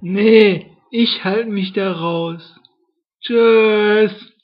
Nee, ich halte mich da raus. Tschüss.